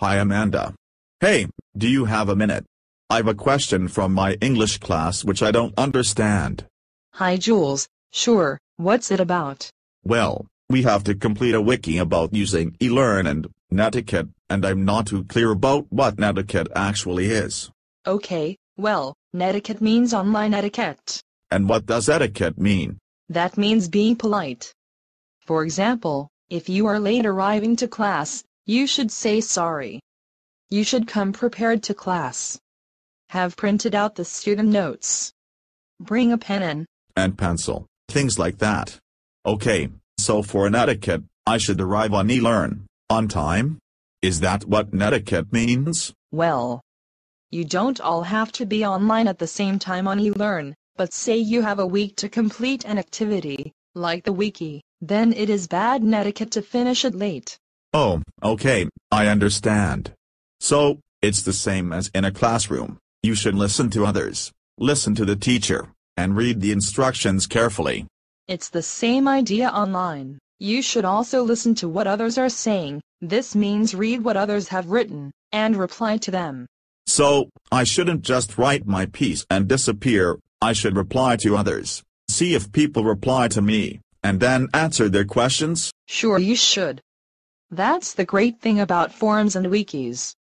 Hi Amanda. Hey, do you have a minute? I've a question from my English class which I don't understand. Hi Jules, sure, what's it about? Well, we have to complete a wiki about using eLearn and Netiquette, and I'm not too clear about what Netiquette actually is. Okay, well, netiquette means online etiquette. And what does etiquette mean? That means being polite. For example, if you are late arriving to class, you should say sorry. You should come prepared to class. Have printed out the student notes. Bring a pen and, And pencil, things like that. Okay, so for an etiquette, I should arrive on eLearn, on time? Is that what netiquette means? well, you don't all have to be online at the same time on eLearn, but say you have a week to complete an activity, like the wiki, then it is bad netiquette to finish it late. Oh, okay, I understand. So, it's the same as in a classroom. You should listen to others, listen to the teacher, and read the instructions carefully. It's the same idea online. You should also listen to what others are saying. This means read what others have written, and reply to them. So, I shouldn't just write my piece and disappear, I should reply to others, see if people reply to me, and then answer their questions? Sure, you should. That's the great thing about forums and wikis.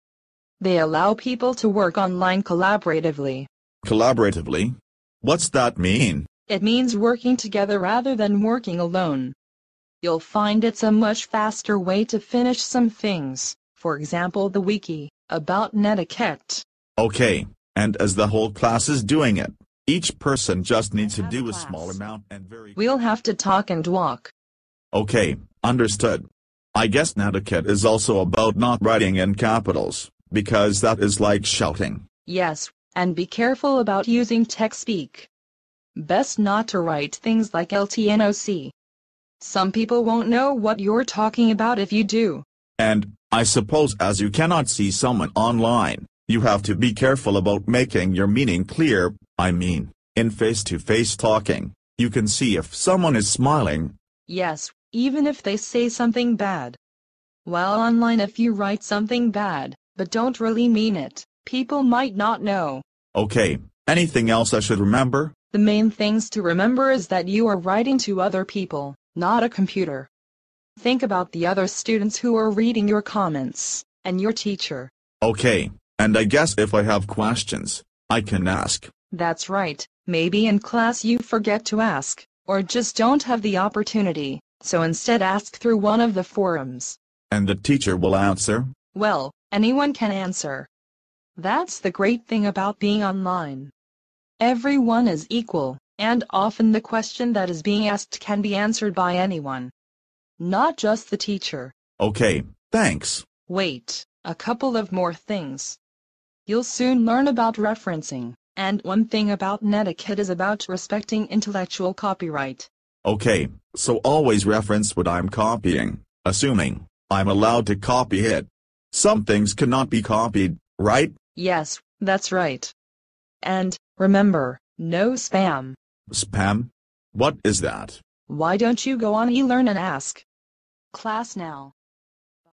They allow people to work online collaboratively. Collaboratively? What's that mean? It means working together rather than working alone. You'll find it's a much faster way to finish some things, for example the wiki, about netiquette. Okay, and as the whole class is doing it, each person just needs to do a small amount and very... We'll have to talk and walk. Okay, understood. I guess netiquette is also about not writing in capitals, because that is like shouting. Yes, and be careful about using text speak. Best not to write things like LTNOC. Some people won't know what you're talking about if you do. And, I suppose as you cannot see someone online, you have to be careful about making your meaning clear, I mean, in face-to-face talking, you can see if someone is smiling, Yes, even if they say something bad. While online, if you write something bad, but don't really mean it, people might not know. okay, anything else I should remember? The main things to remember is that you are writing to other people, not a computer. Think about the other students who are reading your comments, and your teacher. Okay, and I guess if I have questions, I can ask. That's right, maybe in class you forget to ask, or just don't have the opportunity, so instead ask through one of the forums. And the teacher will answer? Well, anyone can answer. That's the great thing about being online. Everyone is equal, and often the question that is being asked can be answered by anyone. Not just the teacher. Okay, thanks. Wait, a couple of more things. You'll soon learn about referencing, and one thing about netiquette is about respecting intellectual copyright. Okay, so always reference what I'm copying, assuming I'm allowed to copy it. Some things cannot be copied, right? Yes, that's right. And, remember, no spam. Spam? What is that? Why don't you go on eLearn and ask? Class now.